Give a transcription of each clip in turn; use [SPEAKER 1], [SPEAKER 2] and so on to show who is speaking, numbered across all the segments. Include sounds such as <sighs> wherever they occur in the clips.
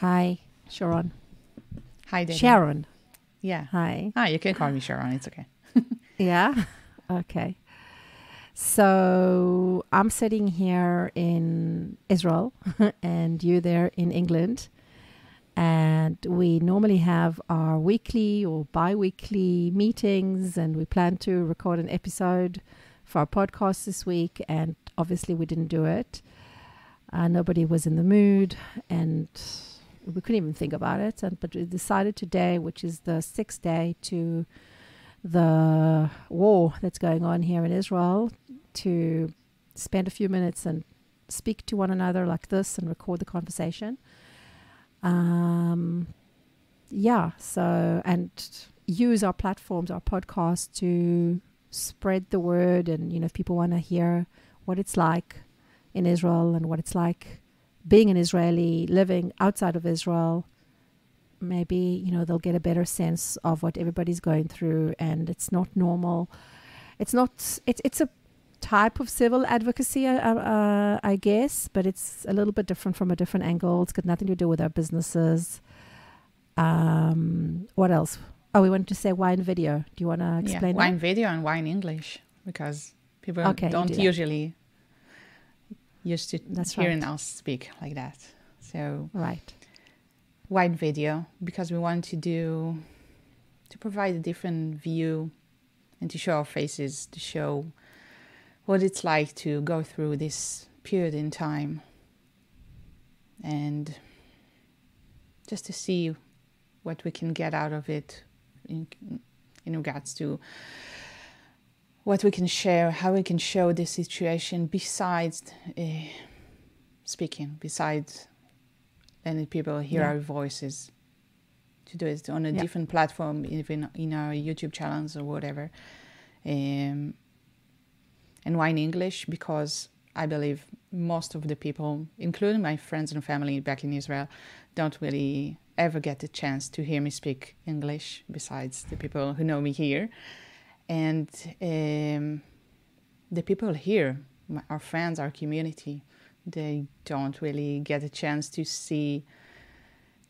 [SPEAKER 1] Hi, Sharon.
[SPEAKER 2] Hi, Debbie.
[SPEAKER 1] Sharon.
[SPEAKER 2] Yeah.
[SPEAKER 1] Hi.
[SPEAKER 2] Ah, you can call me Sharon. It's okay. <laughs>
[SPEAKER 1] Yeah. Okay. So I'm sitting here in Israel <laughs> and you there in England. And we normally have our weekly or bi weekly meetings, and we plan to record an episode for our podcast this week. And obviously, we didn't do it. Uh, nobody was in the mood, and we couldn't even think about it. And, but we decided today, which is the sixth day to the war that's going on here in Israel to spend a few minutes and speak to one another like this and record the conversation. Um, yeah, so and use our platforms, our podcast to spread the word. And, you know, if people want to hear what it's like in Israel and what it's like being an Israeli living outside of Israel, maybe you know they'll get a better sense of what everybody's going through and it's not normal. It's not it's it's a type of civil advocacy uh, uh, i guess but it's a little bit different from a different angle. It's got nothing to do with our businesses. Um what else? Oh we wanted to say wine video. Do you want to explain
[SPEAKER 2] yeah, wine
[SPEAKER 1] that?
[SPEAKER 2] video and wine English because people
[SPEAKER 1] Okay,
[SPEAKER 2] don't
[SPEAKER 1] do
[SPEAKER 2] usually used to
[SPEAKER 1] That's
[SPEAKER 2] hearing
[SPEAKER 1] right.
[SPEAKER 2] us speak like that. So
[SPEAKER 1] right
[SPEAKER 2] wine video because we want to do to provide a different view and to show our faces to show what it's like to go through this period in time and just to see what we can get out of it in, in regards to what we can share how we can show the situation besides uh, speaking besides letting people hear
[SPEAKER 1] Yeah.
[SPEAKER 2] our voices to do it on a
[SPEAKER 1] Yeah.
[SPEAKER 2] different platform even in our youtube channels or whatever um, and why in english because i believe most of the people including my friends and family back in israel don't really ever get the chance to hear me speak english besides the people who know me here and um, the people here my, our friends our community they don't really get a chance to see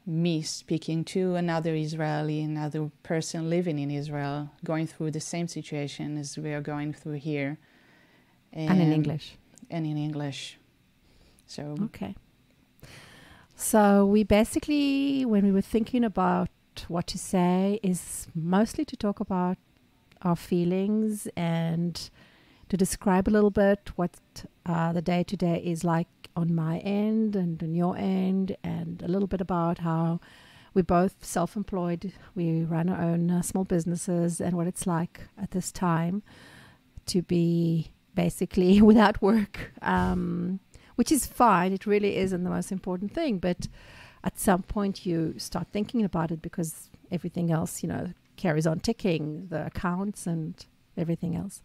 [SPEAKER 2] me speaking to another Israeli, another person living in Israel, going through the same situation as we are going through here.
[SPEAKER 1] and in
[SPEAKER 2] Um,
[SPEAKER 1] english
[SPEAKER 2] And in English. So,
[SPEAKER 1] Okay. So we basically, when we were thinking about what to say, is mostly to talk about our feelings and to describe a little bit what uh, the day to day is like on my end and on your end, and a little bit about how we're both self employed. We run our own uh, small businesses and what it's like at this time to be basically <laughs> without work. Um, which is fine. It really isn't the most important thing. But at some point, you start thinking about it because everything else, you know, carries on ticking the accounts and everything else.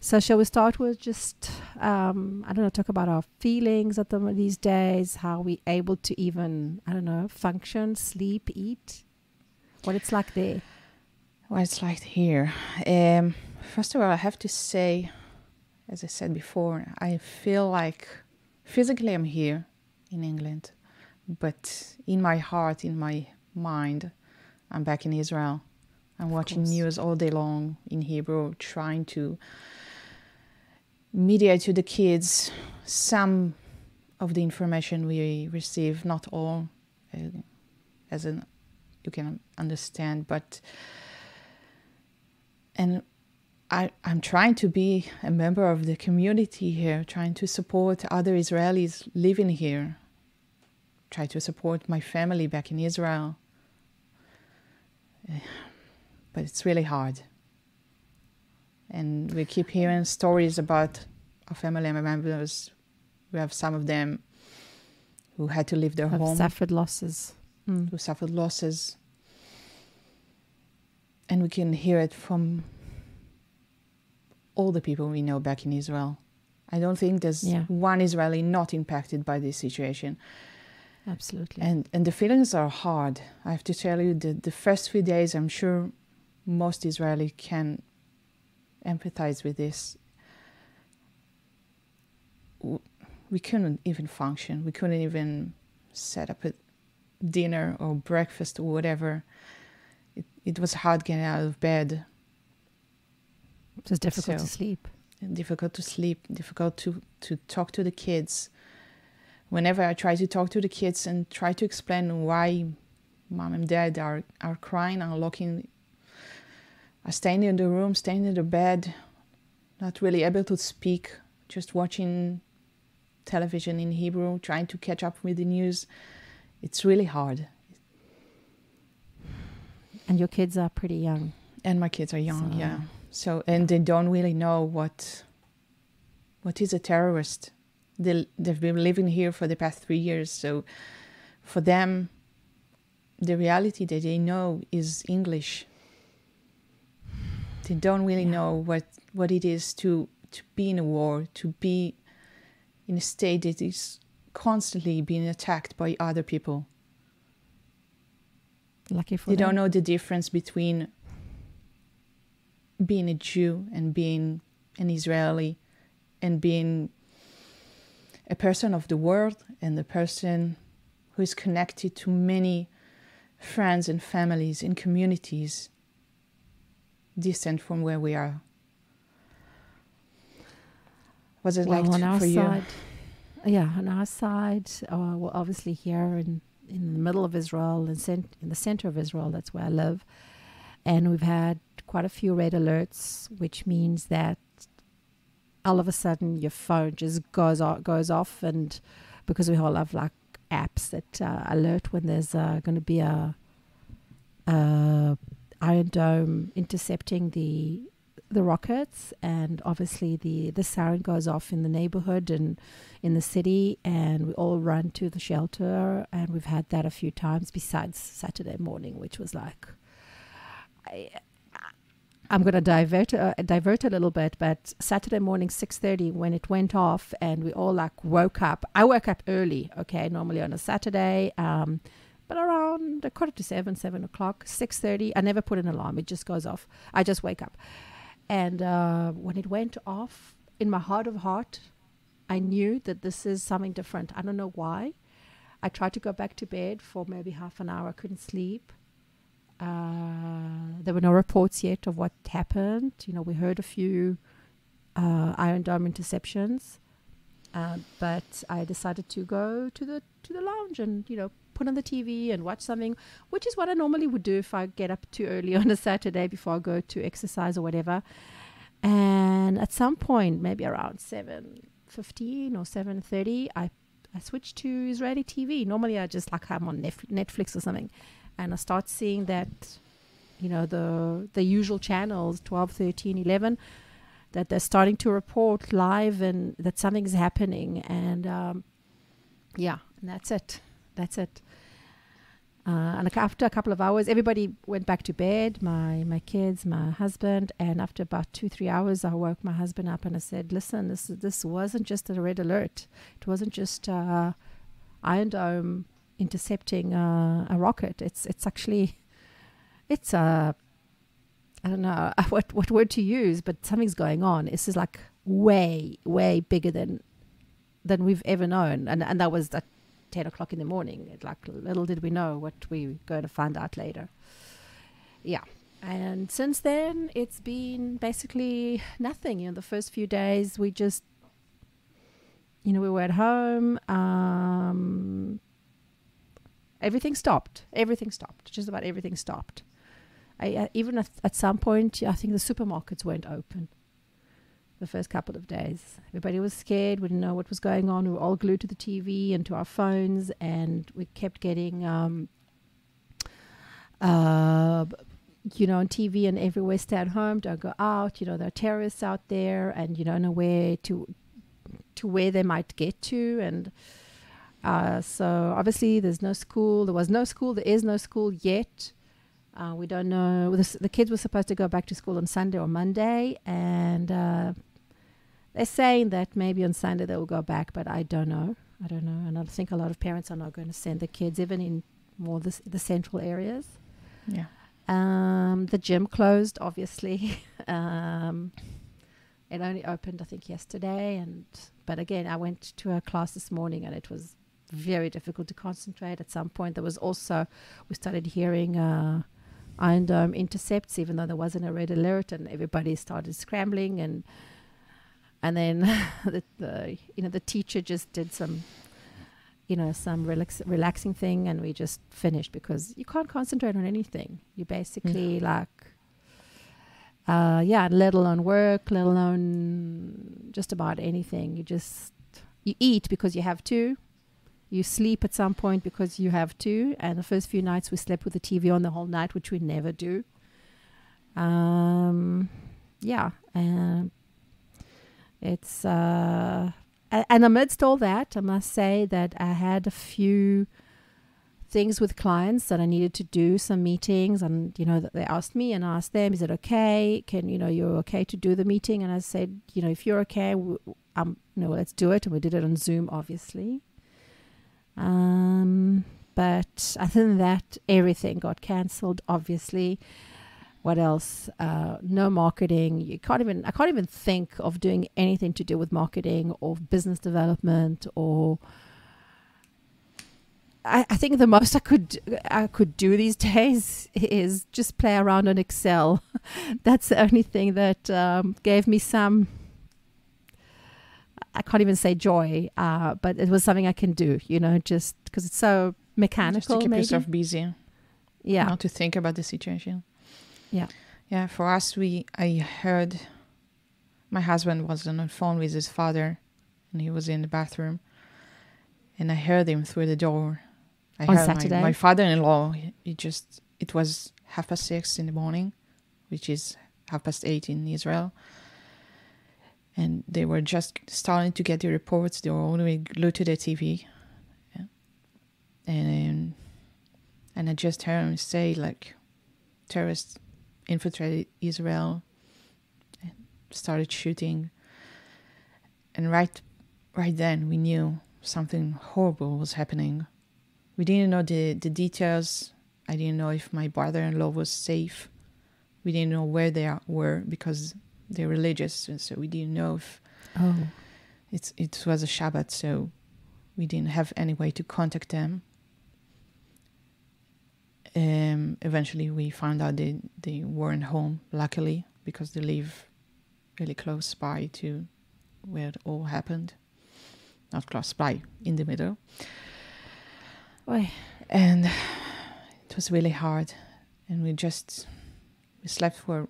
[SPEAKER 1] So, shall we start with just, um, I don't know, talk about our feelings at the, these days, how we able to even, I don't know, function, sleep, eat, what it's like there.
[SPEAKER 2] what it's like here. Um, first of all, I have to say, as I said before, I feel like physically I'm here in England, but in my heart, in my mind, I'm back in Israel. I'm watching news all day long in Hebrew, trying to mediate to the kids some of the information we receive, not all, uh, as an you can understand, but and I, I'm trying to be a member of the community here, trying to support other Israelis living here, try to support my family back in Israel. Eh, But it's really hard. And we keep hearing stories about our family members. We have some of them who had to leave their
[SPEAKER 1] Have
[SPEAKER 2] home
[SPEAKER 1] suffered losses. Mm.
[SPEAKER 2] who suffered losses. And we can hear it from all the people we know back in Israel. I don't think there's
[SPEAKER 1] Yeah.
[SPEAKER 2] one Israeli not impacted by this situation.
[SPEAKER 1] Absolutely.
[SPEAKER 2] And and the feelings are hard. I have to tell you the the first few days I'm sure most Israeli can empathize with this. We couldn't even function. We couldn't even set up a dinner or breakfast or whatever. It, it was hard getting out of bed.
[SPEAKER 1] It was difficult
[SPEAKER 2] So-
[SPEAKER 1] to sleep.
[SPEAKER 2] difficult to sleep, difficult to, to talk to the kids. Whenever I try to talk to the kids and try to explain why mom and dad are, are crying, and looking, are staying in the room, staying in the bed, not really able to speak, just watching television in Hebrew, trying to catch up with the news, it's really hard.
[SPEAKER 1] And your kids are pretty young.
[SPEAKER 2] And my kids are young,
[SPEAKER 1] So-
[SPEAKER 2] yeah. So and they don't really know what what is a terrorist. They they've been living here for the past three years, so for them, the reality that they know is English. They don't really
[SPEAKER 1] Yeah.
[SPEAKER 2] know what what it is to to be in a war, to be in a state that is constantly being attacked by other people.
[SPEAKER 1] Lucky for
[SPEAKER 2] They
[SPEAKER 1] them.
[SPEAKER 2] don't know the difference between being a Jew and being an Israeli and being a person of the world and a person who is connected to many friends and families and communities distant from where we are. Was it
[SPEAKER 1] well,
[SPEAKER 2] like
[SPEAKER 1] on our
[SPEAKER 2] for
[SPEAKER 1] side,
[SPEAKER 2] you?
[SPEAKER 1] yeah, on our side, uh, we're obviously here in in the middle of Israel, in, cent- in the center of Israel. That's where I live, and we've had quite a few red alerts, which means that all of a sudden your phone just goes off, goes off, and because we all have like apps that uh, alert when there's uh, going to be a, a Iron Dome intercepting the the rockets, and obviously the the siren goes off in the neighborhood and in the city, and we all run to the shelter, and we've had that a few times. Besides Saturday morning, which was like, I, I'm going to divert uh, divert a little bit, but Saturday morning, six thirty, when it went off, and we all like woke up. I woke up early, okay, normally on a Saturday. Um, but around a quarter to seven, seven o'clock, six thirty. I never put an alarm; it just goes off. I just wake up, and uh, when it went off, in my heart of heart, I knew that this is something different. I don't know why. I tried to go back to bed for maybe half an hour. I couldn't sleep. Uh, there were no reports yet of what happened. You know, we heard a few uh, Iron Dome interceptions, uh, but I decided to go to the to the lounge and you know put on the TV and watch something, which is what I normally would do if I get up too early <laughs> on a Saturday before I go to exercise or whatever. And at some point, maybe around seven fifteen or seven thirty, I I switched to Israeli TV. Normally, I just like I'm on Netflix or something, and I start seeing that, you know, the the usual channels 12, 13, 11, that they're starting to report live and that something's happening. And um, yeah, and that's it. That's it. Uh, and after a couple of hours, everybody went back to bed. My my kids, my husband, and after about two three hours, I woke my husband up and I said, "Listen, this this wasn't just a red alert. It wasn't just uh, Iron Dome intercepting uh, a rocket. It's it's actually it's a I don't know <laughs> what what word to use, but something's going on. This is like way way bigger than than we've ever known, and and that was that 10 o'clock in the morning. Like, little did we know what we were going to find out later. Yeah. And since then, it's been basically nothing. You know, the first few days, we just, you know, we were at home. Um, everything stopped. Everything stopped. Just about everything stopped. I, uh, even at, at some point, I think the supermarkets weren't open the first couple of days. Everybody was scared. We didn't know what was going on. We were all glued to the TV and to our phones, and we kept getting, um, uh, you know, on TV and everywhere. Stay at home. Don't go out. You know, there are terrorists out there, and you don't know where to to where they might get to, and. Uh, so obviously, there's no school. There was no school. There is no school yet. Uh, we don't know. The, the kids were supposed to go back to school on Sunday or Monday, and uh, they're saying that maybe on Sunday they will go back, but I don't know. I don't know. And I think a lot of parents are not going to send the kids, even in more the, the central areas.
[SPEAKER 2] Yeah.
[SPEAKER 1] Um, the gym closed, obviously. <laughs> um, it only opened, I think, yesterday, and but again, I went to a class this morning, and it was very difficult to concentrate. At some point, there was also we started hearing uh, Iron Dome intercepts, even though there wasn't a red alert, and everybody started scrambling and and then <laughs> the, the you know the teacher just did some you know some relax, relaxing thing and we just finished because you can't concentrate on anything. You basically mm. like uh, yeah let alone work let alone just about anything. You just you eat because you have to you sleep at some point because you have to and the first few nights we slept with the tv on the whole night which we never do. Um, yeah and it's uh, and amidst all that, I must say that I had a few things with clients that I needed to do some meetings and you know they asked me and asked them is it okay? Can you know you're okay to do the meeting? And I said you know if you're okay um you know let's do it. And we did it on Zoom obviously um but other than that everything got cancelled obviously what else? Uh, no marketing. You can't even. I can't even think of doing anything to do with marketing or business development or. I, think the most I could I could do these <laughs> days is just play around on Excel. <laughs> That's the only thing that um, gave me some. I can't even say joy, uh, but it was something I can do. You know, just because it's so mechanical. Just to
[SPEAKER 2] keep
[SPEAKER 1] maybe.
[SPEAKER 2] yourself busy.
[SPEAKER 1] Yeah.
[SPEAKER 2] Not to think about the situation.
[SPEAKER 1] Yeah.
[SPEAKER 2] Yeah, for us, we I heard my husband was on the phone with his father, and he was in the bathroom, and I heard him through the door. I
[SPEAKER 1] on
[SPEAKER 2] heard
[SPEAKER 1] Saturday.
[SPEAKER 2] My, my father-in-law. He, he just it was half past six in the morning, which is half past eight in Israel. And they were just starting to get the reports. They were way glued to the TV. Yeah. And and I just heard him say like terrorists infiltrated Israel and started shooting. And right right then we knew something horrible was happening. We didn't know the, the details. I didn't know if my brother in law was safe. We didn't know where they are, were because they're religious, and so we didn't know if
[SPEAKER 1] oh.
[SPEAKER 2] it's it was a Shabbat, so we didn't have any way to contact them um, eventually we found out they, they weren't home, luckily, because they live really close by to where it all happened. Not close by, in the middle.
[SPEAKER 1] Oy.
[SPEAKER 2] And it was really hard. And we just we slept for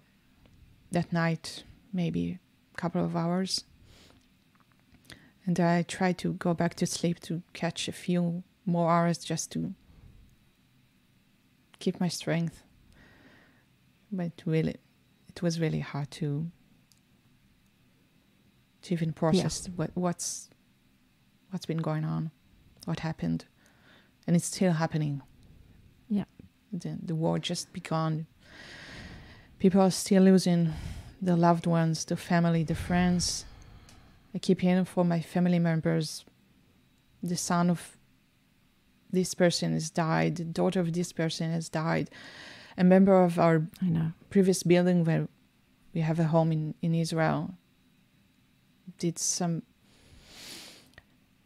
[SPEAKER 2] that night maybe a couple of hours. And I tried to go back to sleep to catch a few more hours just to keep my strength. But really, it was really hard to to even process yeah. what what's what's been going on, what happened, and it's still happening.
[SPEAKER 1] Yeah,
[SPEAKER 2] the the war just begun. People are still losing the loved ones, the family, the friends. I keep hearing from my family members, the son of this person has died, the daughter of this person has died. A member of our previous building where we have a home in, in Israel did some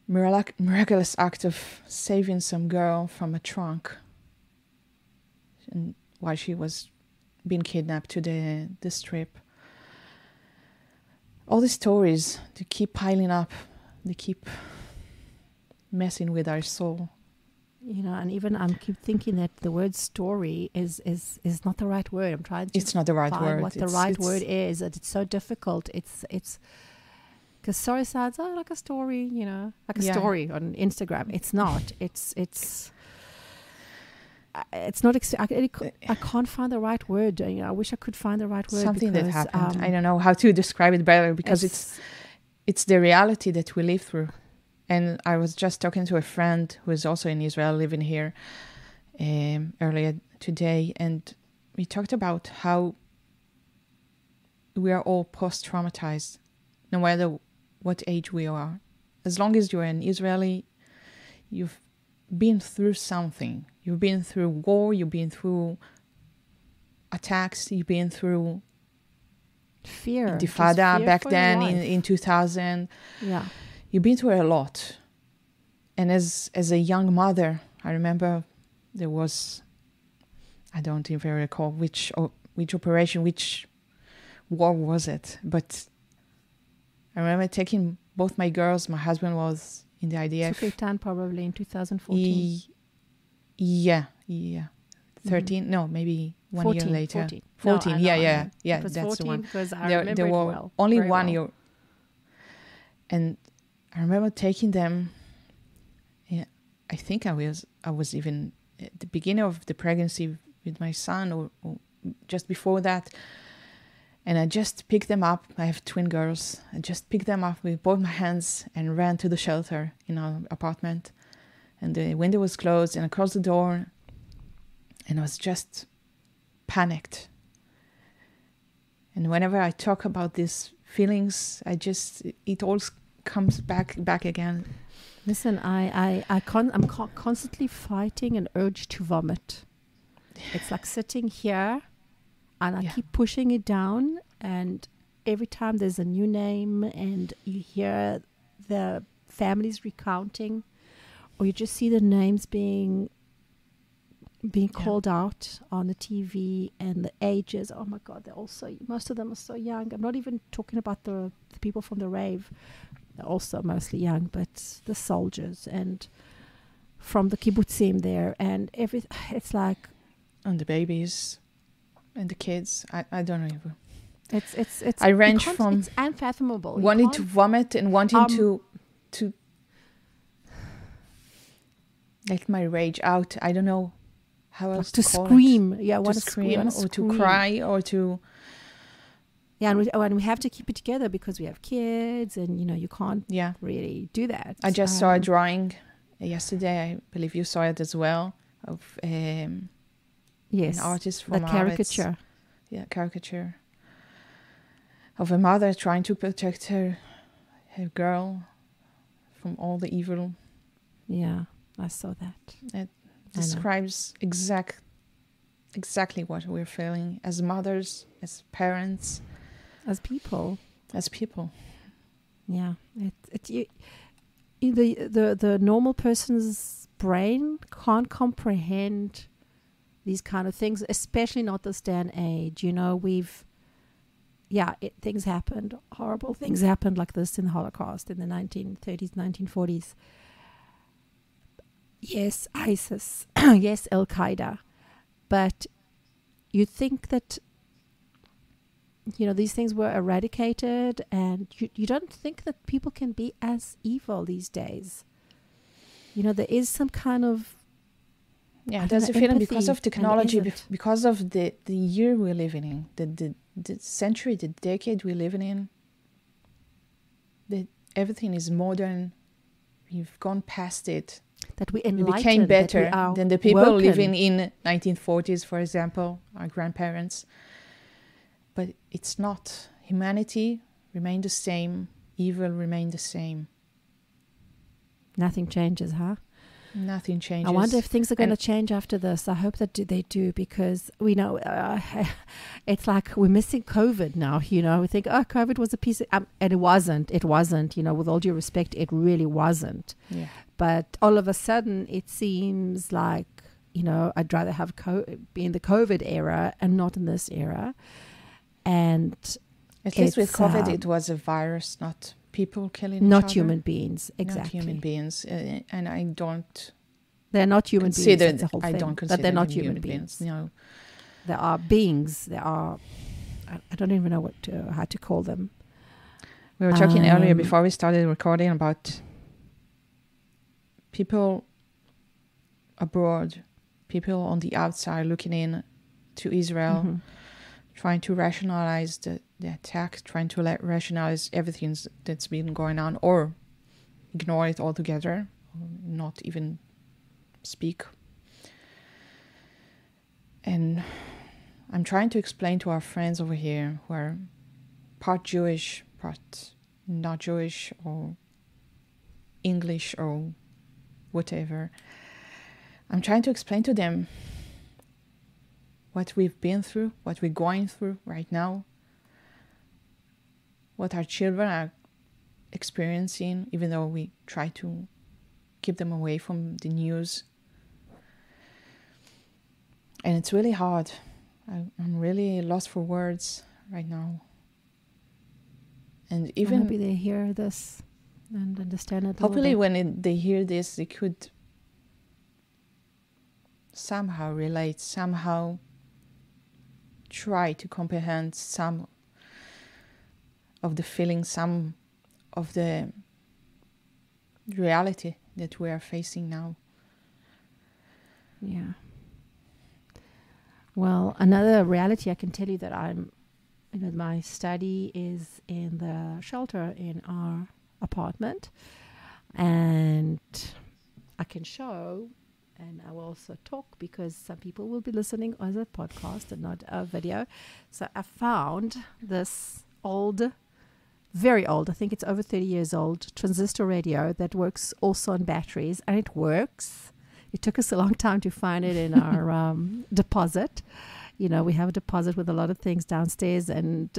[SPEAKER 2] mirac- miraculous act of saving some girl from a trunk and while she was being kidnapped to the, the strip. All these stories, they keep piling up, they keep messing with our soul.
[SPEAKER 1] You know and even i'm keep thinking that the word story is is is not the right word. I'm trying to
[SPEAKER 2] it's not the right
[SPEAKER 1] find
[SPEAKER 2] word.
[SPEAKER 1] what
[SPEAKER 2] it's,
[SPEAKER 1] the right word is that it's so difficult. It's it's because story sounds oh, like a story you know like a yeah. story on instagram. It's not. It's it's it's not ex- I, I, can't find the right word you know i wish i could find the right word
[SPEAKER 2] something because, that happened um, i don't know how to describe it better because it's, it's it's the reality that we live through and I was just talking to a friend who is also in Israel, living here, um, earlier today, and we talked about how we are all post traumatized, no matter what age we are. As long as you're an Israeli, you've been through something. You've been through war, you've been through attacks, you've been through
[SPEAKER 1] fear.
[SPEAKER 2] Intifada back then in, in 2000.
[SPEAKER 1] Yeah
[SPEAKER 2] you've been through a lot and as as a young mother, I remember there was I don't even recall which which operation, which war was it, but I remember taking both my girls. My husband was in the IDF.
[SPEAKER 1] Tzuk Eitan probably in 2014.
[SPEAKER 2] He, yeah, yeah. 13 mm-hmm. no maybe one
[SPEAKER 1] 14,
[SPEAKER 2] year later.
[SPEAKER 1] 14,
[SPEAKER 2] 14
[SPEAKER 1] no,
[SPEAKER 2] yeah
[SPEAKER 1] know,
[SPEAKER 2] yeah yeah that's
[SPEAKER 1] 14
[SPEAKER 2] the one.
[SPEAKER 1] because I
[SPEAKER 2] there,
[SPEAKER 1] remember
[SPEAKER 2] there were
[SPEAKER 1] well,
[SPEAKER 2] only one
[SPEAKER 1] well.
[SPEAKER 2] year. And i remember taking them yeah i think i was i was even at the beginning of the pregnancy with my son or, or just before that. And i just picked them up. I have twin girls. I just picked them up with both my hands and ran to the shelter in our apartment and the window was closed and i closed the door and I was just panicked. And whenever I talk about these feelings, I just it all comes back back again.
[SPEAKER 1] Listen, I I I con- I'm co- constantly fighting an urge to vomit. It's like <sighs> sitting here, and I
[SPEAKER 2] Yeah.
[SPEAKER 1] keep pushing it down. And every time there's a new name, and you hear the families recounting, or you just see the names being being
[SPEAKER 2] Yeah.
[SPEAKER 1] called out on the TV and the ages. Oh my God, they're all so, most of them are so young. I'm not even talking about the, the people from the rave. They're also mostly young, but the soldiers and from the kibbutzim there and every, <sighs> it's like,
[SPEAKER 2] And the babies and the kids. I, I don't know. even-
[SPEAKER 1] it's, it's, it's,
[SPEAKER 2] I range from
[SPEAKER 1] it's unfathomable.
[SPEAKER 2] Wanting to vomit and wanting
[SPEAKER 1] Um,
[SPEAKER 2] to to let my rage out. I don't know how else
[SPEAKER 1] to
[SPEAKER 2] it.
[SPEAKER 1] scream. Yeah, I
[SPEAKER 2] To
[SPEAKER 1] want to
[SPEAKER 2] scream or to cry or to
[SPEAKER 1] Yeah, and we, oh, and we have to keep it together because we have kids, and you know you can't
[SPEAKER 2] yeah.
[SPEAKER 1] really do that.
[SPEAKER 2] I just saw a
[SPEAKER 1] Um,
[SPEAKER 2] drawing yesterday. I believe you saw it as well of um,
[SPEAKER 1] yes,
[SPEAKER 2] an artist
[SPEAKER 1] the
[SPEAKER 2] from Auschwitz.
[SPEAKER 1] caricature.
[SPEAKER 2] Yeah, caricature of a mother trying to protect her her girl from all the evil.
[SPEAKER 1] Yeah, I saw that. It.
[SPEAKER 2] Describes exact exactly what we're feeling as mothers, as parents,
[SPEAKER 1] As people,
[SPEAKER 2] as people.
[SPEAKER 1] yeah, it it you, the the the normal person's brain can't comprehend these kind of things, especially not this day and age. You know, we've yeah, it, things happened, horrible things <laughs> happened like this in the Holocaust in the 1930s, 1940s. Yes, ISIS. <clears throat> yes, Al Qaeda. But you think that, you know, these things were eradicated, and you, you don't think that people can be as evil these days. You know, there is some kind of
[SPEAKER 2] Yeah, there's a feeling because of technology, because of the, the year we're living in, the, the, the century, the decade we're living in, that everything is modern. We've gone past it.
[SPEAKER 1] That we
[SPEAKER 2] We
[SPEAKER 1] enlightened,
[SPEAKER 2] became
[SPEAKER 1] that we
[SPEAKER 2] better than the people
[SPEAKER 1] woken.
[SPEAKER 2] living in 1940s, for example, our grandparents. But it's not. Humanity remained the same. Evil remained the same.
[SPEAKER 1] Nothing changes, huh?
[SPEAKER 2] Nothing changes.
[SPEAKER 1] I wonder if things are going to change after this. I hope that do, they do because we know uh, <laughs> it's like we're missing COVID now. You know, we think, oh, COVID was a piece of, um, and it wasn't. It wasn't. You know, with all due respect, it really wasn't.
[SPEAKER 2] Yeah.
[SPEAKER 1] But all of a sudden, it seems like you know I'd rather have co- be in the COVID era and not in this era. And
[SPEAKER 2] At least with COVID,
[SPEAKER 1] um,
[SPEAKER 2] it was a virus, not people killing
[SPEAKER 1] not
[SPEAKER 2] other.
[SPEAKER 1] human beings. Exactly.
[SPEAKER 2] Not human beings. Uh, and I don't
[SPEAKER 1] They're not human
[SPEAKER 2] consider.
[SPEAKER 1] beings. The whole
[SPEAKER 2] I
[SPEAKER 1] thing.
[SPEAKER 2] don't consider
[SPEAKER 1] But they're not
[SPEAKER 2] them
[SPEAKER 1] human, beings.
[SPEAKER 2] No.
[SPEAKER 1] There are beings. There are. I, I don't even know what to, how to call them.
[SPEAKER 2] We were talking earlier
[SPEAKER 1] Um,
[SPEAKER 2] before we started recording about people abroad, people on the outside looking in to Israel,
[SPEAKER 1] Mhm.
[SPEAKER 2] trying to rationalize the, the attack, trying to let rationalize everything that's been going on, or ignore it altogether, not even speak. And I'm trying to explain to our friends over here who are part Jewish, part not Jewish, or English, or whatever. I'm trying to explain to them what we've been through, what we're going through right now, what our children are experiencing, even though we try to keep them away from the news. And it's really hard. I, I'm really lost for words right now. And even
[SPEAKER 1] maybe they hear this and understand it.
[SPEAKER 2] hopefully, when it, they hear this, they could somehow relate, somehow try to comprehend some of the feelings, some of the reality that we are facing now.
[SPEAKER 1] Yeah. Well, another reality I can tell you that I'm, you know, my study is in the shelter in our apartment, and I can show, and I will also talk because some people will be listening as a podcast and not a video. So I found this old very old. I think it's over 30 years old transistor radio that works also on batteries, and it works. It took us a long time to find it in our <laughs> um, deposit. You know, we have a deposit with a lot of things downstairs, and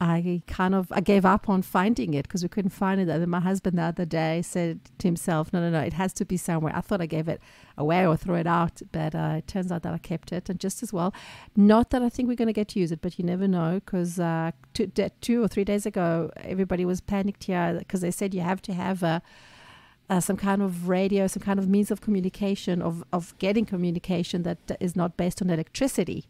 [SPEAKER 1] I kind of I gave up on finding it because we couldn't find it. And then my husband the other day said to himself, "No, no, no, it has to be somewhere." I thought I gave it away or threw it out, but uh, it turns out that I kept it, and just as well. Not that I think we're going to get to use it, but you never know. Because uh, two, two or three days ago, everybody was panicked here because they said you have to have a. Some kind of radio, some kind of means of communication, of, of getting communication that is not based on electricity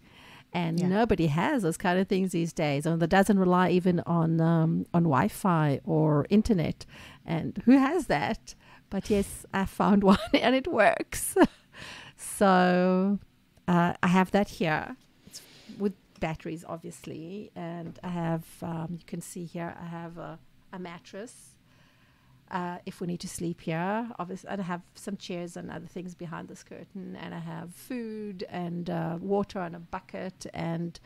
[SPEAKER 1] and
[SPEAKER 2] Yeah.
[SPEAKER 1] nobody has those kind of things these days. And that doesn't rely even on um, on wi-fi or internet. And who has that? But yes i found <laughs> one and it works. <laughs> So uh, i have that here. It's with batteries obviously. And i have um, you can see here i have a, a mattress uh, if we need to sleep here. Obviously, I have some chairs and other things behind this curtain, and I have food and uh, water and a bucket and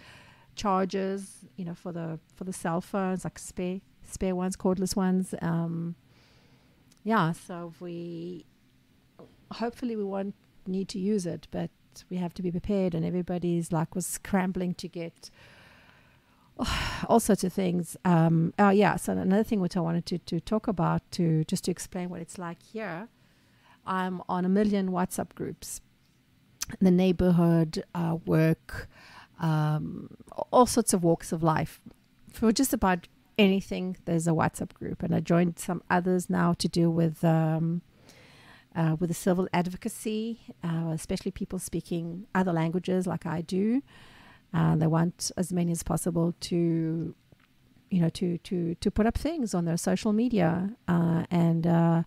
[SPEAKER 1] chargers, you know, for the for the cell phones, like spare spare ones, cordless ones. Um, yeah, so we hopefully we won't need to use it, but we have to be prepared. And everybody's like was scrambling to get <sighs> all sorts of things. Um, oh yeah, so another thing which I wanted to, to talk about to just to explain what it's like here. I'm on a million WhatsApp groups, the neighborhood, uh, work, um, all sorts of walks of life. For just about anything, there's a WhatsApp group, and I joined some others now to deal with um, uh, with the civil advocacy, uh, especially people speaking other languages like I do. Uh, they want as many as possible to, you know, to to to put up things on their social media, uh, and uh,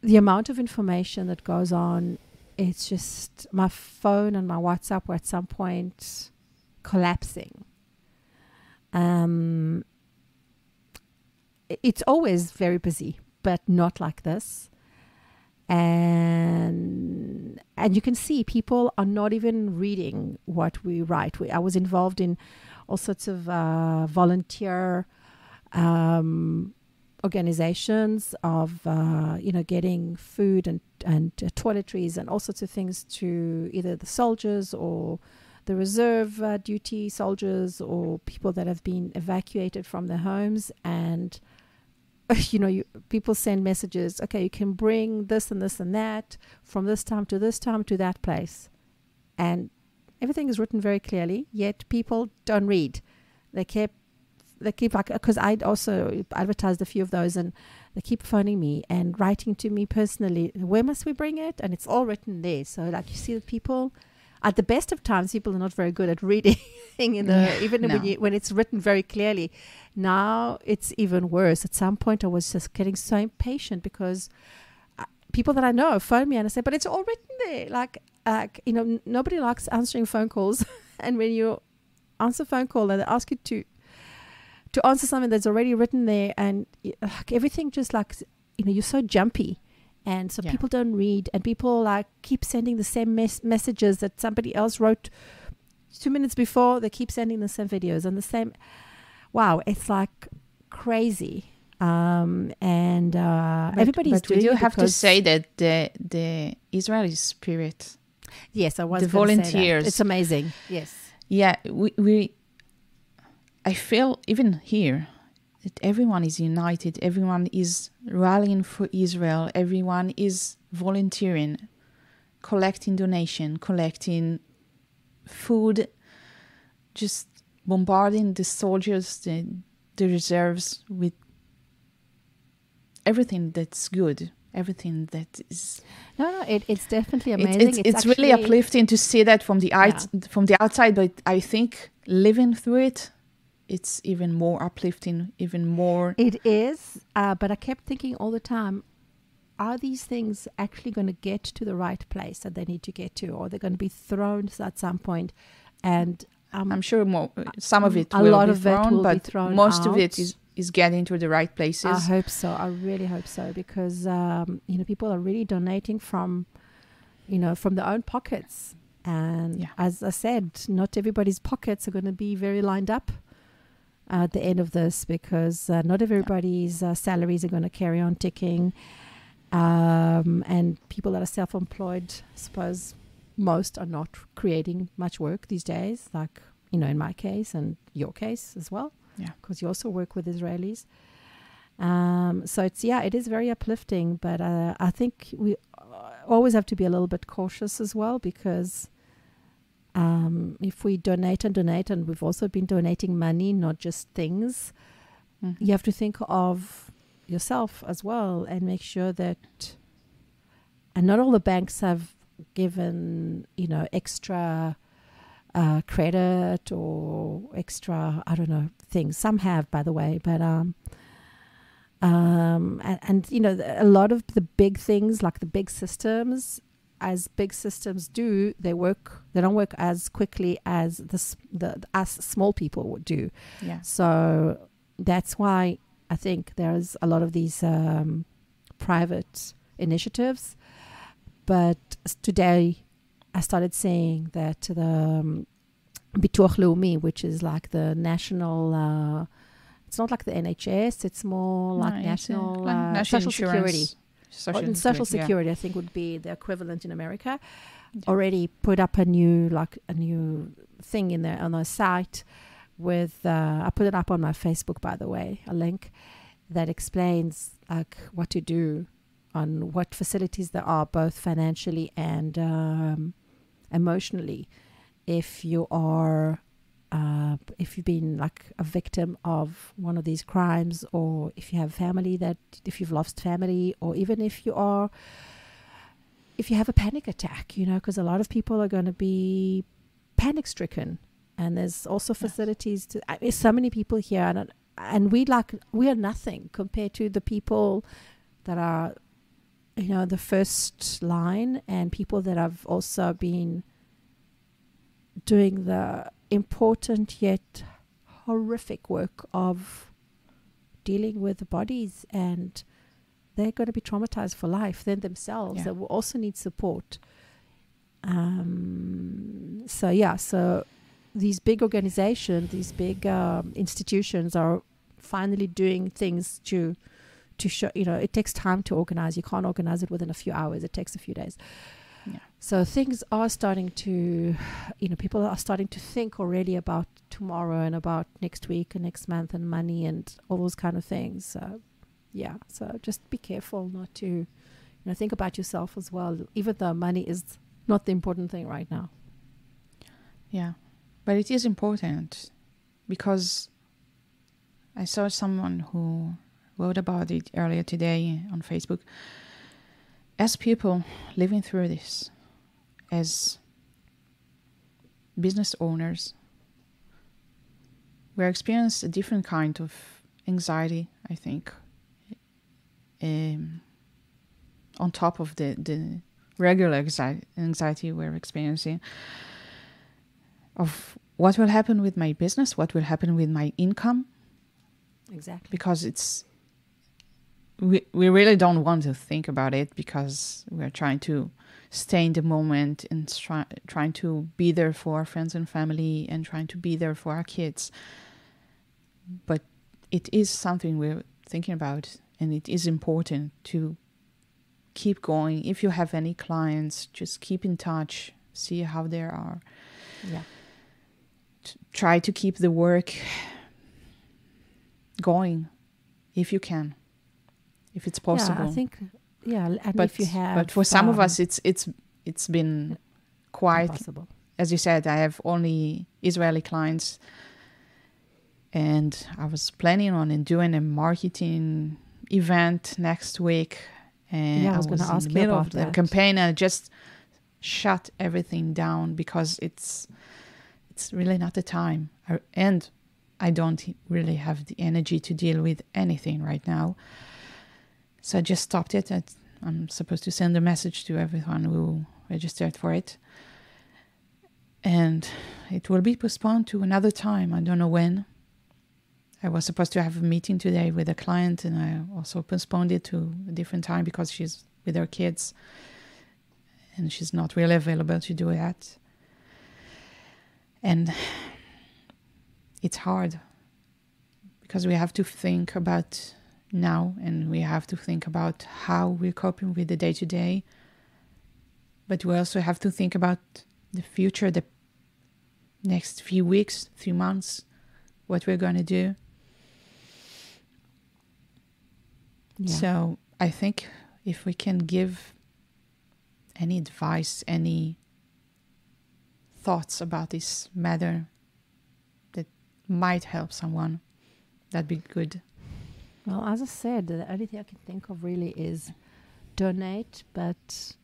[SPEAKER 1] the amount of information that goes on, it's just my phone and my WhatsApp were at some point collapsing. Um, it's always very busy, but not like this and and you can see people are not even reading what we write. We, I was involved in all sorts of uh, volunteer um, organizations of uh, you know getting food and and uh, toiletries and all sorts of things to either the soldiers or the reserve uh, duty soldiers or people that have been evacuated from their homes and <laughs> you know, you, people send messages. Okay, you can bring this and this and that from this time to this time to that place, and everything is written very clearly. Yet people don't read. They keep, they keep like because I also advertised a few of those, and they keep phoning me and writing to me personally. Where must we bring it? And it's all written there. So like you see the people. At the best of times, people are not very good at reading <laughs> in the
[SPEAKER 2] Yeah,
[SPEAKER 1] even
[SPEAKER 2] no.
[SPEAKER 1] when you, when it's written very clearly now it's even worse. At some point, I was just getting so impatient because uh, people that I know phone me and I say, "But it's all written there." Like, uh, you know, n- nobody likes answering phone calls, <laughs> and when you answer a phone call and they ask you to to answer something that's already written there, and like everything just like you know, you're so jumpy. And so
[SPEAKER 2] Yeah.
[SPEAKER 1] people don't read, and people like keep sending the same mes- messages that somebody else wrote two minutes before. They keep sending the same videos and the same wow, it's like crazy. Um, and uh,
[SPEAKER 2] But-
[SPEAKER 1] everybody's
[SPEAKER 2] but
[SPEAKER 1] doing
[SPEAKER 2] we do have to say that the the Israeli spirit
[SPEAKER 1] yes, I was
[SPEAKER 2] the
[SPEAKER 1] gonna say that.
[SPEAKER 2] volunteers.
[SPEAKER 1] It's amazing. Yes,
[SPEAKER 2] Yeah, we, we I feel even here, that everyone is united, everyone is rallying for Israel, everyone is volunteering, collecting donation, collecting food, just bombarding the soldiers, the, the reserves with everything that's good, everything that is.
[SPEAKER 1] No, no, it, it's definitely
[SPEAKER 2] It-
[SPEAKER 1] amazing.
[SPEAKER 2] it's it's, really uplifting to see that from the out,
[SPEAKER 1] Yeah.
[SPEAKER 2] from the outside, but I think living through it, it's even more uplifting, even more.
[SPEAKER 1] It is, uh, but I kept thinking all the time: Are these things actually going to get to the right place that they need to get to, or they're going to be thrown at some point? And um,
[SPEAKER 2] I'm sure more, some of it
[SPEAKER 1] A
[SPEAKER 2] will
[SPEAKER 1] lot
[SPEAKER 2] be
[SPEAKER 1] of it
[SPEAKER 2] thrown,
[SPEAKER 1] will be
[SPEAKER 2] but
[SPEAKER 1] thrown
[SPEAKER 2] most of it
[SPEAKER 1] is
[SPEAKER 2] is is getting to the right places.
[SPEAKER 1] I hope so. I really hope so because um, you know people are really donating from, you know, from their own pockets. And
[SPEAKER 2] Yeah.
[SPEAKER 1] as I said, not everybody's pockets are going to be very lined up at the end of this because uh, not everybody's uh, salaries are going to carry on ticking. Um, and people that are self-employed, I suppose most are not creating much work these days. Like you know, in my case and your case as well
[SPEAKER 2] Yeah.
[SPEAKER 1] because you also work with Israelis. Um, so it's yeah, it is very uplifting, but uh, I think we uh, always have to be a little bit cautious as well because um, if we donate and donate, and we've also been donating money, not just things,
[SPEAKER 2] Mhm.
[SPEAKER 1] you have to think of yourself as well and make sure that. And not all the banks have given you know extra uh, credit or extra I don't know things. Some have, by the way, but um, um, and, and you know a lot of the big things like the big systems, as big systems do, they work. They don't work as quickly as the the us small people would do.
[SPEAKER 2] yeah,
[SPEAKER 1] So that's why I think there's a lot of these um, private initiatives. But today, I started seeing that the um, Bituach Leumi, which is like the national, uh, it's not like the NHS, it's more like
[SPEAKER 2] No, uh,
[SPEAKER 1] national,
[SPEAKER 2] like
[SPEAKER 1] uh,
[SPEAKER 2] national
[SPEAKER 1] social security.
[SPEAKER 2] Social,
[SPEAKER 1] in social
[SPEAKER 2] security, yeah.
[SPEAKER 1] I think would be the equivalent in America.
[SPEAKER 2] Yeah.
[SPEAKER 1] Already put up a new like a new thing in there on their site with uh, I put it up on my Facebook by the way, a link that explains like what to do on what facilities there are both financially and um, emotionally if you are uh, if you've been like a victim of one of these crimes or if you have family that if you've lost family or even if you are if you have a panic attack you know because a lot of people are going to be panic stricken. And there's also facilities to I mean, so many people here and and we like we are nothing compared to the people that are you know the first line and people that have also been doing the important yet horrific work of dealing with the bodies and they're going to be traumatized for life then themselves
[SPEAKER 2] Yeah.
[SPEAKER 1] they will also need support. Um, so yeah so these big organizations these big um, institutions are finally doing things to to show you know it takes time to organize. You can't organize it within a few hours. It takes a few days
[SPEAKER 2] Yeah.
[SPEAKER 1] so things are starting to <sighs> you know people are starting to think already about tomorrow and about next week and next month and money and all those kind of things so yeah so just be careful not to you know think about yourself as well even though money is not the important thing right now
[SPEAKER 2] Yeah, but it is important because I saw someone who wrote about it earlier today on Facebook. As people living through this, as business owners, we're experiencing a different kind of anxiety, I think, um, on top of the, the regular anxiety we're experiencing of what will happen with my business, what will happen with my income,
[SPEAKER 1] exactly.
[SPEAKER 2] Because it's we we really don't want to think about it because we're trying to stay in the moment and try, trying to be there for our friends and family and trying to be there for our kids. But it is something we're thinking about, and it is important to keep going. If you have any clients, just keep in touch, see how they are
[SPEAKER 1] yeah
[SPEAKER 2] try to keep the work going if you can, if it's possible.
[SPEAKER 1] Yeah, I think. Yeah, and
[SPEAKER 2] but
[SPEAKER 1] if you have,
[SPEAKER 2] but for some of
[SPEAKER 1] um,
[SPEAKER 2] us, it's it's it's been quite
[SPEAKER 1] impossible.
[SPEAKER 2] as you said, I have only Israeli clients, and I was planning on doing a marketing event next week, and
[SPEAKER 1] Yeah, I was gonna
[SPEAKER 2] in
[SPEAKER 1] ask
[SPEAKER 2] the
[SPEAKER 1] you
[SPEAKER 2] middle of the
[SPEAKER 1] that.
[SPEAKER 2] campaign, and I just shut everything down because it's it's really not the time, I, and I don't really have the energy to deal with anything right now. So I just stopped it. I, I'm supposed to send a message to everyone who registered for it and it will be postponed to another time. I don't know when. I was supposed to have a meeting today with a client, and I also postponed it to a different time because she's with her kids, and she's not really available to do that. And it's hard because we have to think about now, and we have to think about how we're coping with the day to day. But we also have to think about the future, the next few weeks, few months, what we're going to do.
[SPEAKER 1] Yeah.
[SPEAKER 2] So I think if we can give any advice, any thoughts about this matter that might help someone, that'd be good.
[SPEAKER 1] Well, as I said, the only thing I can think of really is donate, but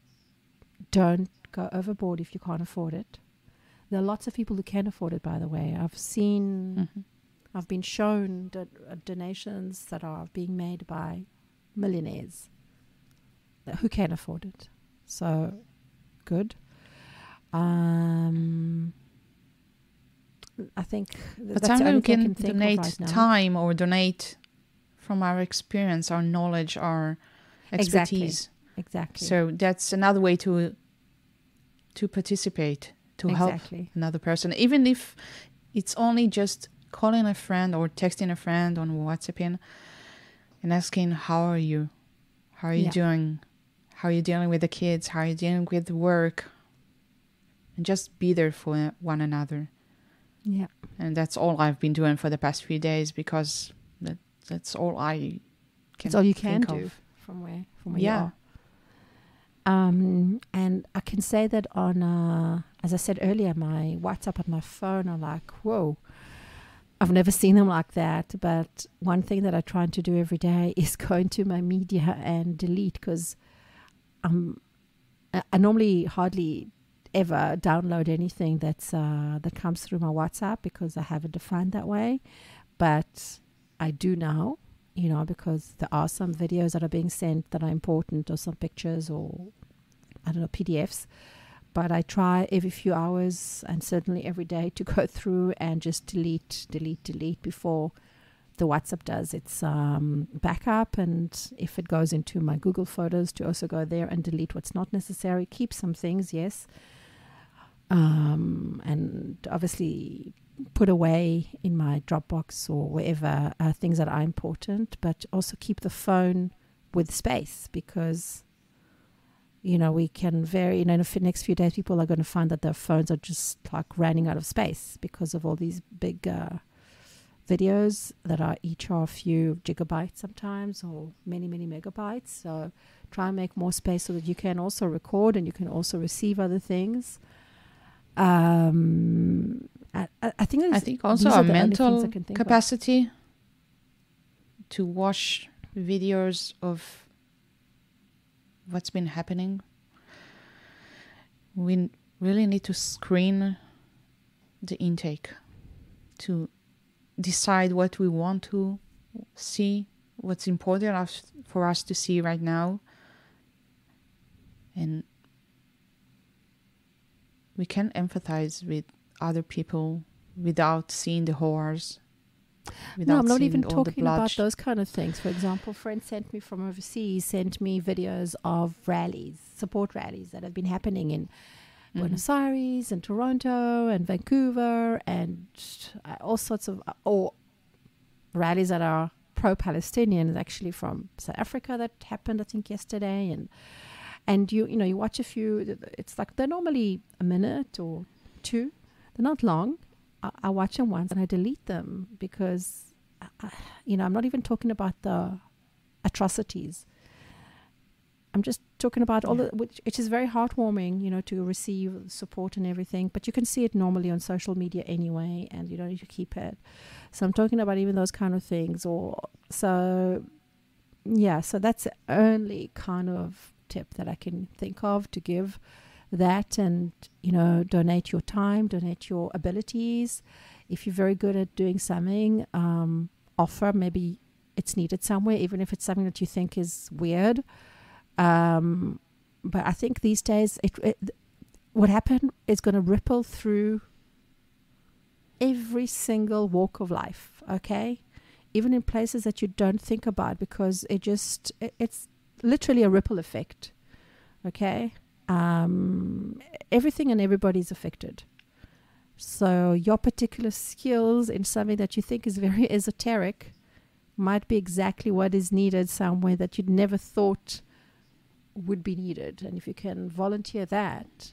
[SPEAKER 1] don't go overboard if you can't afford it. There are lots of people who can afford it, by the way. I've seen,
[SPEAKER 2] Mhm.
[SPEAKER 1] I've been shown do- uh, donations that are being made by millionaires that- who can afford it. So, good. Um, I think th-
[SPEAKER 2] But
[SPEAKER 1] that's the only
[SPEAKER 2] can
[SPEAKER 1] can think of
[SPEAKER 2] donate
[SPEAKER 1] right
[SPEAKER 2] time or donate from our experience, our knowledge, our expertise.
[SPEAKER 1] Exactly. exactly.
[SPEAKER 2] So that's another way to to participate, to help another person, even if it's only just calling a friend or texting a friend on WhatsApp and asking how are you, how are you
[SPEAKER 1] Yeah.
[SPEAKER 2] doing, how are you dealing with the kids, how are you dealing with work, and just be there for one another.
[SPEAKER 1] Yeah.
[SPEAKER 2] And that's all I've been doing for the past few days because that's all I can.
[SPEAKER 1] That's all you can do
[SPEAKER 2] of.
[SPEAKER 1] from where from where
[SPEAKER 2] Yeah.
[SPEAKER 1] you are. Um, and I can say that on, uh, as I said earlier, my WhatsApp and my phone are like, whoa. I've never seen them like that. But one thing that I try to do every day <laughs> is go into my media and delete because um, I, I normally hardly ever download anything that's uh, that comes through my WhatsApp because I have it defined that way. But I do now you know, because there are some videos that are being sent that are important, or some pictures, or I don't know, PDFs. But I try every few hours and certainly every day to go <laughs> through and just delete, delete, delete before the WhatsApp does its um, backup. And if it goes into my Google Photos, to also go there and delete what's not necessary. Keep some things, yes. Um, and obviously put away in my Dropbox or wherever uh, things that are important, but also keep the phone with space because you know we can very you know in the next few days people are going to find that their phones are just like running out of space because of all these big uh, videos that are each are a few gigabytes sometimes or many many megabytes. So try and make more space so that you can also record and you can also receive other things. Um I, I think
[SPEAKER 2] I think also our
[SPEAKER 1] are the only things I
[SPEAKER 2] mental
[SPEAKER 1] think of.
[SPEAKER 2] capacity to watch videos of what's been happening. We really need to screen the intake to decide what we want to see, what's important for us to see right now. And we can empathize with other people without seeing the horrors.
[SPEAKER 1] no, I'm not even talking about those kind of things. For example, a friend sent me from overseas, sent me videos of rallies, support rallies that have been happening in
[SPEAKER 2] Mhm.
[SPEAKER 1] Buenos Aires and Toronto and Vancouver and uh, all sorts of, or rallies that are pro-Palestinian, actually from South Africa that happened, I think, yesterday. And and you you know you watch a few. It's like they're normally a minute or two. They're not long. I, I watch them once and I delete them because uh, you know, I'm not even talking about the atrocities. I'm just talking about all
[SPEAKER 2] Yeah.
[SPEAKER 1] the, which, which is very heartwarming, you know, to receive support and everything. But you can see it normally on social media anyway, and you don't need to keep it. So I'm talking about even those kind of things. Or so, yeah. So that's the only kind of tip that I can think of to give. That and you know, donate your time, donate your abilities. If you're very good at doing something, um, offer maybe it's needed somewhere, even if it's something that you think is weird. Um, but I think these days, it, it what happened is going to ripple through every single walk of life. Okay, even in places that you don't think about, because it just it, it's literally a ripple effect. Okay, um, everything and everybody is affected. So your particular skills in something that you think is very <laughs> esoteric might be exactly what is needed somewhere that you'd never thought would be needed. And if you can volunteer that,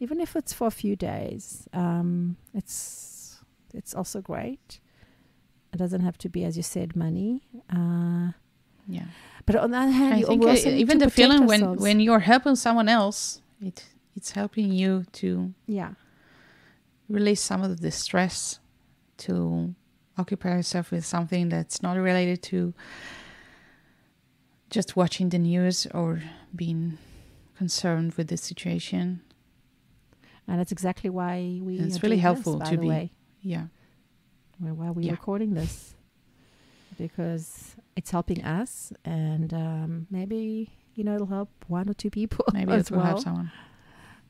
[SPEAKER 1] even if it's for a few days, um, it's it's also great. It doesn't have to be, as you said, money. Uh,
[SPEAKER 2] Yeah.
[SPEAKER 1] but on the other hand,
[SPEAKER 2] I
[SPEAKER 1] you
[SPEAKER 2] think uh,
[SPEAKER 1] also
[SPEAKER 2] even the feeling when
[SPEAKER 1] ourselves.
[SPEAKER 2] when you're helping someone else, it it's helping you to
[SPEAKER 1] yeah,
[SPEAKER 2] release some of the stress, to occupy yourself with something that's not related to just watching the news or being concerned with the situation.
[SPEAKER 1] and that's exactly why we.
[SPEAKER 2] And it's really helpful
[SPEAKER 1] this, by
[SPEAKER 2] to
[SPEAKER 1] the
[SPEAKER 2] be-
[SPEAKER 1] way.
[SPEAKER 2] Yeah.
[SPEAKER 1] Why are we
[SPEAKER 2] Yeah.
[SPEAKER 1] recording this? Because it's helping us, and um, maybe you know it'll help one or two people <laughs>
[SPEAKER 2] Maybe
[SPEAKER 1] as well.
[SPEAKER 2] help someone.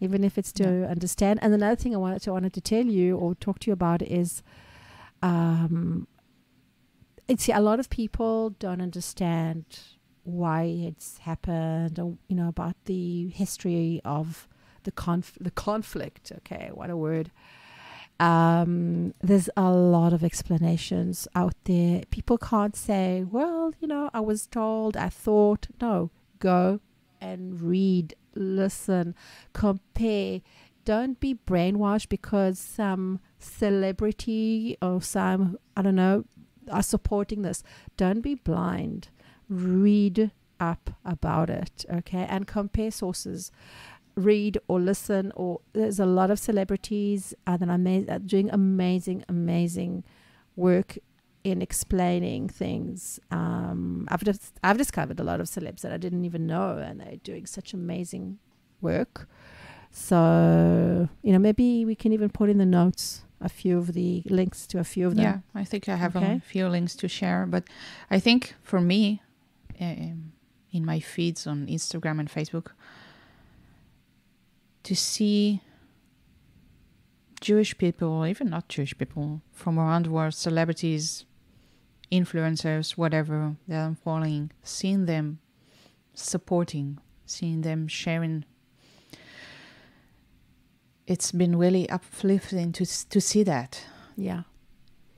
[SPEAKER 1] even if it's to understand. And another thing I wanted to wanted to tell you or talk to you about is, um, it's a lot of people don't understand why it's happened, or you know about the history of the conf- the conflict. Okay, what a word. Um, there's a lot of explanations out there. People can't say, well, you know, I was told, I thought. No, go and read, listen, compare. Don't be brainwashed because some celebrity or some, I don't know, are supporting this. Don't be blind. Read up about it, okay? And compare sources. Read or listen, or there's a lot of celebrities uh, that are ama- doing amazing, amazing work in explaining things. Um, I've just I've discovered a lot of celebs that I didn't even know, and they're doing such amazing work. So you know, maybe we can even put in the notes a few of the links to a few of them.
[SPEAKER 2] Yeah, I think I have
[SPEAKER 1] Okay.
[SPEAKER 2] a few links to share. But I think for me, um, in my feeds on Instagram and Facebook, to see Jewish people, even not Jewish people, from around the world, celebrities, influencers, whatever that I'm following, seeing them supporting, seeing them sharing. It's been really uplifting to to see that.
[SPEAKER 1] yeah,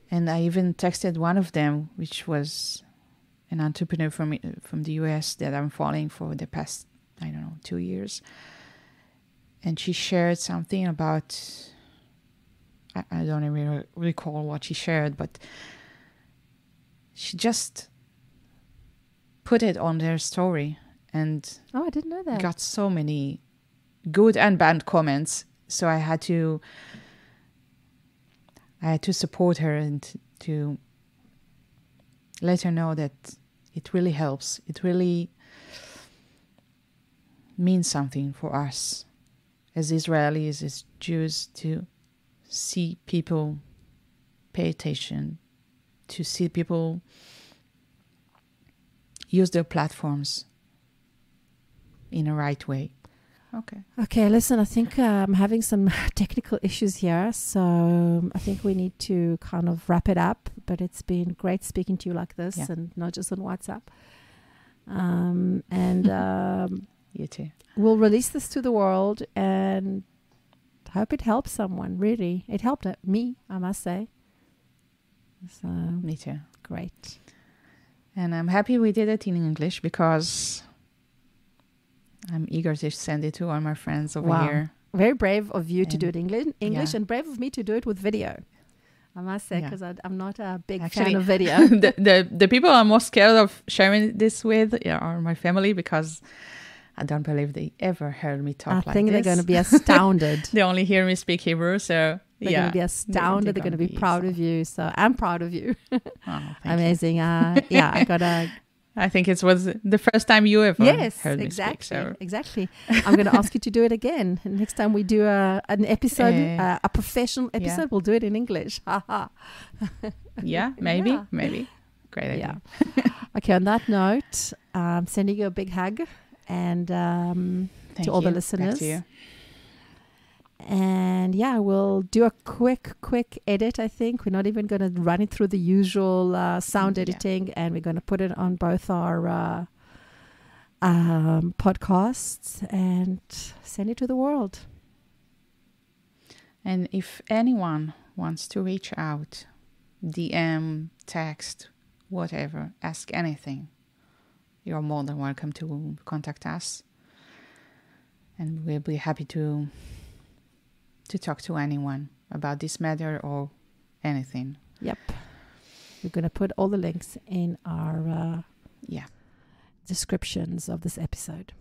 [SPEAKER 2] And I even texted one of them, which was an entrepreneur from from the US that I'm following for the past I don't know two years. And she shared something about I, I don't even recall what she shared, but she just put it on their story and
[SPEAKER 1] Oh, I didn't know that.
[SPEAKER 2] got so many good and bad comments. So i had to i had to support her and to let her know that it really helps. It really means something for us as israelis as jews to see people pay attention to see people use their platforms in a right way okay
[SPEAKER 1] Okay, listen, I think uh, I'm having some <laughs> technical issues here, so um, I think we need to kind of wrap it up. But it's been great speaking to you like this,
[SPEAKER 2] Yeah.
[SPEAKER 1] and not just on WhatsApp. Um, and um, <laughs>
[SPEAKER 2] you too
[SPEAKER 1] we'll release this to the world, and hope it helps someone. Really, it helped me, I must say. So
[SPEAKER 2] me too
[SPEAKER 1] great.
[SPEAKER 2] And I'm happy we did it in English because I'm eager to send it to all my friends over
[SPEAKER 1] Wow.
[SPEAKER 2] here.
[SPEAKER 1] Very brave of you to do it in Engli- English,
[SPEAKER 2] yeah.
[SPEAKER 1] and brave of me to do it with video. I must say,
[SPEAKER 2] Yeah.
[SPEAKER 1] because I'm not a big
[SPEAKER 2] Actually,
[SPEAKER 1] fan of video. <laughs>
[SPEAKER 2] the, the the people I'm most scared of sharing this with are my family because I don't believe they ever heard me talk
[SPEAKER 1] I
[SPEAKER 2] like
[SPEAKER 1] think
[SPEAKER 2] this.
[SPEAKER 1] they're going to be <laughs> astounded.
[SPEAKER 2] they only hear me speak Hebrew, so
[SPEAKER 1] They're
[SPEAKER 2] yeah.
[SPEAKER 1] going to be astounded. They're, going to be, proud
[SPEAKER 2] so-
[SPEAKER 1] of you. So I'm proud of you. <laughs>
[SPEAKER 2] Oh, thank you.
[SPEAKER 1] Amazing. Uh, <laughs> yeah, I got to.
[SPEAKER 2] I think it was the first time you ever
[SPEAKER 1] Yes,
[SPEAKER 2] heard me
[SPEAKER 1] exactly.
[SPEAKER 2] speak. So
[SPEAKER 1] Exactly. I'm going to ask you to do it again. And next time we do a, an episode,
[SPEAKER 2] Eh,
[SPEAKER 1] uh, a professional
[SPEAKER 2] yeah.
[SPEAKER 1] episode, we'll do it in English. Ha ha.
[SPEAKER 2] yeah, maybe,
[SPEAKER 1] Yeah.
[SPEAKER 2] maybe. Great
[SPEAKER 1] Yeah.
[SPEAKER 2] idea.
[SPEAKER 1] Okay, on that note, um, sending you a big hug. And um,
[SPEAKER 2] Thank
[SPEAKER 1] all the
[SPEAKER 2] you.
[SPEAKER 1] Listeners.
[SPEAKER 2] to you.
[SPEAKER 1] And yeah, we'll do a quick, quick edit. I think we're not even going to run it through the usual uh, sound
[SPEAKER 2] Yeah.
[SPEAKER 1] editing, and we're going to put it on both our uh, um, podcasts and send it to the world.
[SPEAKER 2] And if anyone wants to reach out, DM, text, whatever, ask anything, you're more than welcome to contact us. And we'll be happy to to talk to anyone about this matter or anything.
[SPEAKER 1] Yep, we're going to put all the links in our uh,
[SPEAKER 2] Yeah.
[SPEAKER 1] descriptions of this episode.